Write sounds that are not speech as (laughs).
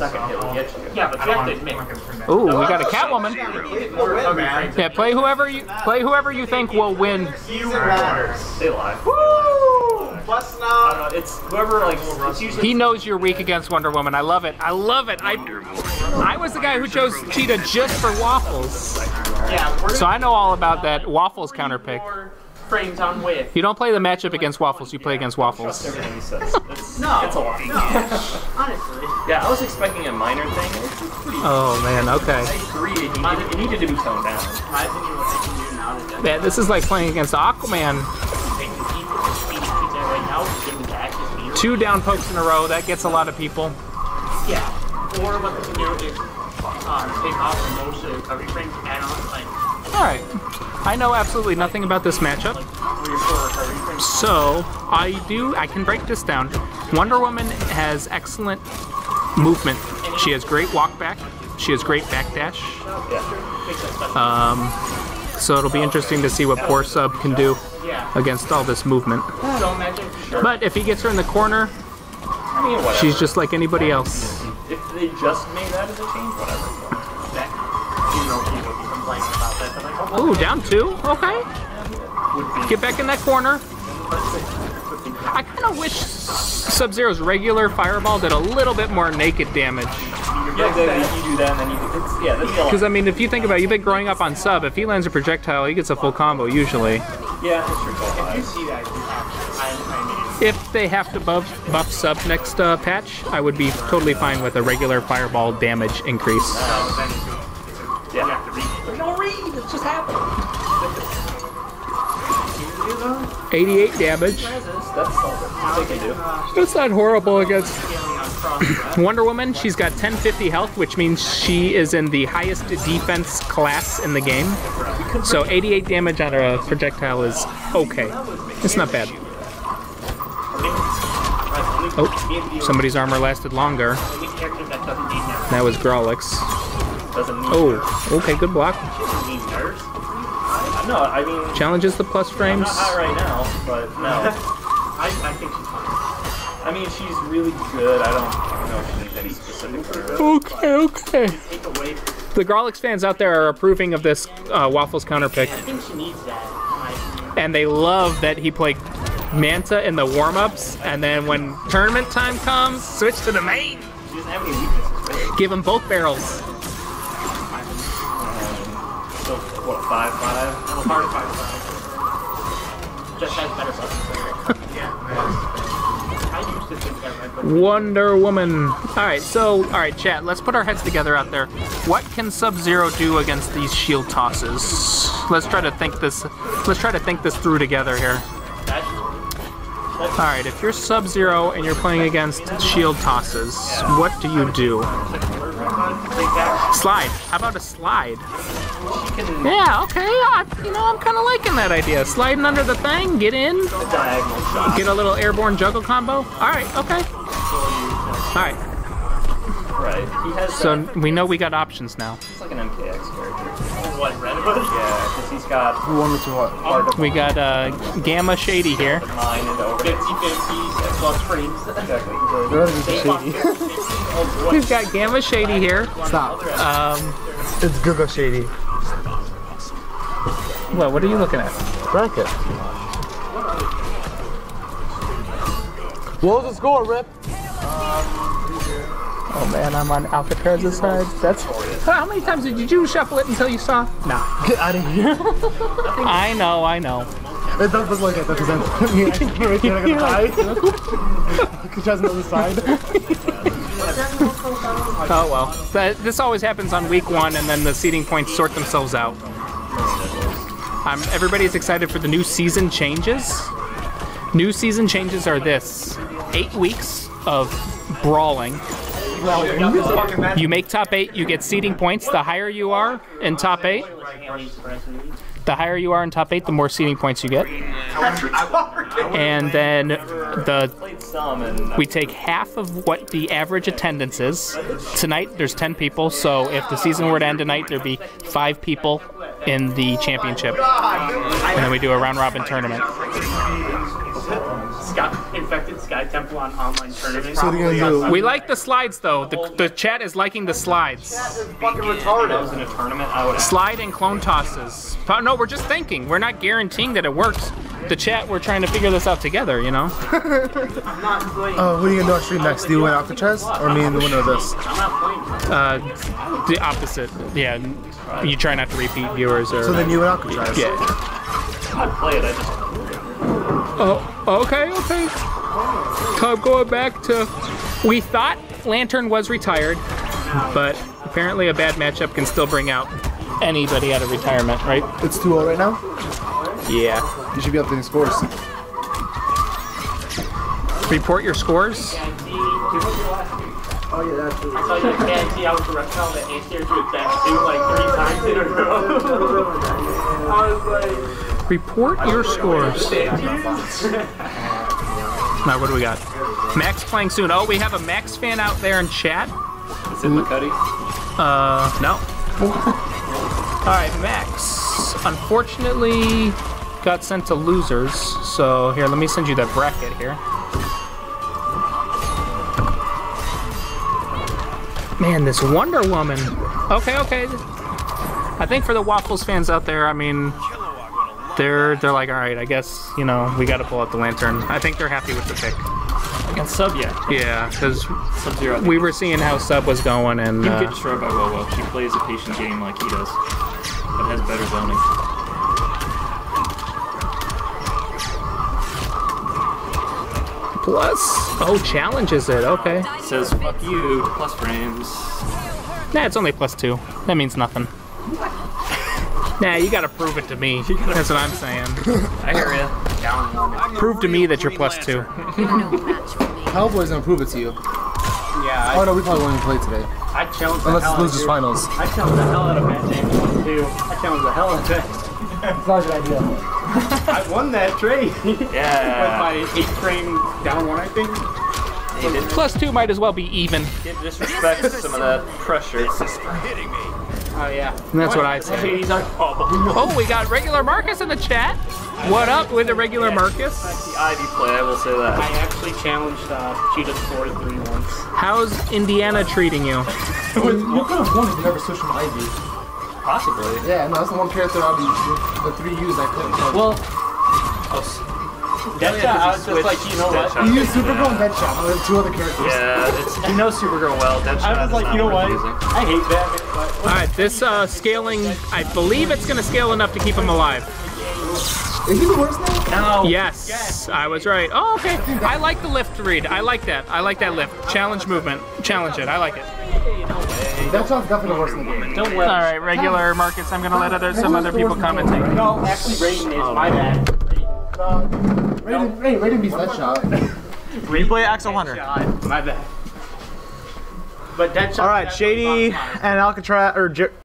second hit will get you. Yeah, but you have to admit. Ooh, we got a Catwoman. Win. Yeah, play whoever you play whoever you think will win. Season matters. They lie. Woo! Bust I now. don't know, it's whoever like it's usually He knows you're weak against Wonder Woman. I love it. I love it. I I was the guy who chose Cheetah just for Wafflez. Yeah, So I know all about that Wafflez counter pick. More frames on width. You don't play the matchup against Wafflez, you play against Wafflez. everything he says. (laughs) It's, No. it's a lot. Honestly. Yeah, I was expecting a minor thing. Oh man, okay. I agree. It needed, it needed to be toned down. My opinion, what they can do now to just Yeah, this is like playing against Aquaman. they can keep the speed he's at right now, give him back his speed. Two down pokes in a row, that gets a lot of people. Yeah. Or what they can do is um, take off the most of the recovery frames, add on like Alright. I know absolutely nothing about this matchup. So, I do, I can break this down. Wonder Woman has excellent movement. She has great walk back. She has great backdash. Um, so it'll be interesting to see what poor sub can do against all this movement. But if he gets her in the corner, she's just like anybody else. If they just made that as a change, whatever. Ooh, down two. Okay. Get back in that corner. I kind of wish Sub Zero's regular fireball did a little bit more naked damage. Yeah, exactly. You do that, and then you. It's, yeah, that'd be a lot. Because, I mean, if you think about it, you've been growing up on sub. If he lands a projectile, he gets a full combo usually. Yeah, true. if you see that, you have, I, I mean, If they have to buff, buff sub next uh, patch, I would be totally fine with a regular fireball damage increase. Read. There's. It's just happening. 88 damage. That's not horrible against. (coughs) Wonder Woman. She's got 1050 health, which means she is in the highest defense class in the game. So 88 damage on a uh, projectile is okay. It's not bad. Oh, somebody's armor lasted longer. That was Grawlix. Oh, okay, good block. Doesn't. No, I mean, Challenges the plus frames. not high right now, but no. (laughs) I, I think she's fine. I mean, she's really good. I don't, I don't know if she needs any specific for her. Okay, okay. Take away. The Grawlix fans out there are approving of this uh, Wafflez counter pick, I think she needs that. in my opinion. and they love that he played Manta in the warm-ups, and then when tournament time comes, switch to the main. She doesn't have any weaknesses. Really. Give him both barrels. 5 5? I'm a hard fighter. Just has better buttons. (laughs) yeah. I used to think that Wonder Woman. All right, so all right, chat. Let's put our heads together out there. What can Sub Zero do against these shield tosses? Let's try to think this. Let's try to think this through together here. All right, if you're Sub Zero and you're playing against shield tosses, what do you do? Slide. How about a slide? Yeah, okay. I, you know, I'm kind of liking that idea. Sliding under the thing, get in, get a little airborne juggle combo. All right, okay. All right. Right. So we know we got options now. He's like an MKX character. what Red Yeah, because he's got Who won me to what? We got uh, Gamma Shady here. mine and over. 50 50 plus frames. Exactly. You're already shady. Oh (laughs) boy. We've got Gamma Shady here. Stop. Um, It's Google Shady. What? What are you looking at? Bracket. What was the score, Rip? Oh man, I'm on Alcatraz's side. That's how many times did you shuffle it until you saw? Nah. Get out of here. (laughs) I know, I know. it does look like it represents me. I think you're right there, I'm gonna hide. Because (laughs) she has another side. (laughs) Oh well. But this always happens on week one, and then the seeding points sort themselves out. Um, everybody's excited for the new season changes. New season changes are this: eight weeks of brawling. You make top eight, you get seeding points. The higher you are in top eight, the higher you are in top eight, the more seeding points you get. And then the we take half of what the average attendance is. Tonight, there's 10 people, so if the season were to end tonight, there'd be five people in the championship. And then we do a round robin tournament. Sky, infected Sky Temple on online tournaments. So they're gonna do- We like the slides though. The, the chat is liking the slides. fucking If I was retarded. in a tournament, I would have. Slide and clone tosses. No, we're just thinking. We're not guaranteeing that it works. The chat, we're trying to figure this out together, you know? I'm. Oh, who are you gonna do on stream next? Do you win Alcatraz or me and the winner of this? I'm not playing. Uh, the opposite. Yeah, you try not to repeat viewers or. So then you win Alcatraz. yeah. I'd play it. I just. Oh, okay, okay. Time going back to. We thought Lantern was retired, but apparently a bad matchup can still bring out anybody out of retirement, right? It's 2-0 right now. Yeah. You should be updating scores. Report your scores. Oh yeah, that's true. I saw you at KFC. I was the restaurant that answered with that thing like three times in a row. (laughs) I was like, Report your scores. Now, what do we got? Max playing soon. Oh, we have a Max fan out there in chat. Is it McCuddy? Uh, no. (laughs) All right, Max. Unfortunately, got sent to losers. So here, let me send you that bracket here. Man, this Wonder Woman. Okay, okay. I think for the Wafflez fans out there, I mean, they're they're like, all right, I guess you know we got to pull out the lantern. I think they're happy with the pick. Against Sub, yeah. Yeah, because Sub Zero. we were seeing how Sub was going, and You uh, get destroyed by Wowo. She plays a patient game like he does, but has better zoning. Plus, oh, challenges it. Okay. Says fuck you plus frames. Nah, it's only plus two. That means nothing. (laughs) Nah, you gotta prove it to me. That's what I'm saying. (laughs) I hear ya. Down. Prove to me that you're plus two. (laughs) Hellboy's gonna prove it to you. yeah, Oh no, we probably won't even play today. I, I challenged the Unless hell it's out losers of finals. I challenged the hell out of Matt James one too. I challenged the hell out of it. It's not a good idea. (laughs) I won that trade. (laughs) Yeah. With Yeah. my eight frame down one, I think. Plus Two might as well be even. did disrespect some of that pressure. Oh yeah. That's what I say. He's our. Oh, we got regular Marcus in the chat. What up with the regular Marcus? The Ivy play, I will say that. I actually challenged uh, Cheetah Sport 3 once. How's Indiana treating you? You could have won if you never switched from Ivy. Possibly. Yeah, no, that's the one character out of the, the three U's I couldn't play. Well, Deadshot, I was just like, you know what? you used Supergirl and Deadshot, but there's two other characters. Yeah, it's, he knows Supergirl well. Deadshot I was is like, not you know worth what? using. I hate Batman, but All right, this uh, scaling, I believe it's gonna scale enough to keep him alive. Is he the worst now? No. Yes, I was right. Oh, okay. I like the lift read. I like that. I like that lift. Challenge movement. Challenge it. I like it. Deadshot's definitely the worst in the game. don't All let. right, regular Marcus. I'm gonna let other some other people commentate. No, actually, Raiden is my bad. Raiden, Raiden, Raiden beats Deadshot. Replay Axel Hunter. My bad. But Deadshot. All right, Shady and Alcatraz or Jer-